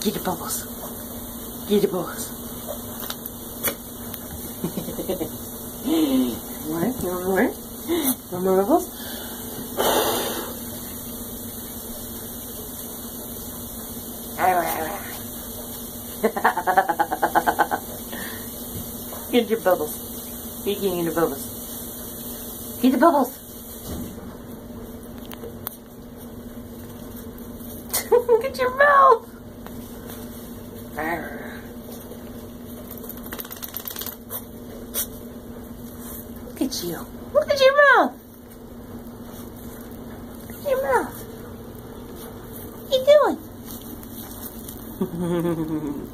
Get the bubbles. Get the bubbles. more? Want more? Want more bubbles? Get your bubbles. Get getting the bubbles. Get the bubbles. At your mouth. Look at you. Look at your mouth. Look at your mouth. What are you doing?